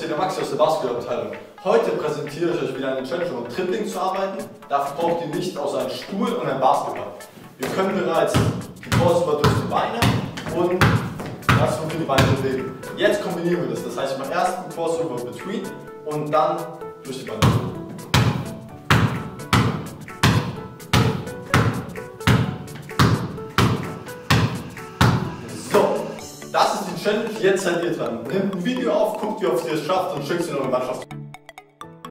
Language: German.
hier der Maxi aus der Basketballabteilung. Heute präsentiere ich euch wieder eine Challenge, um Tripling zu arbeiten. Dafür braucht ihr nicht außer einen Stuhl und ein Basketball. Wir können bereits die Crossover durch die Beine und das von die Beine bewegen. Jetzt kombinieren wir das. Das heißt, ich mache erst einen Crossover between und dann durch die Beine. So, das ist die Challenge, jetzt seid ihr dran. Nehmt ein Video auf, guckt, wie oft ihr es schafft und schickt es in eure Mannschaft.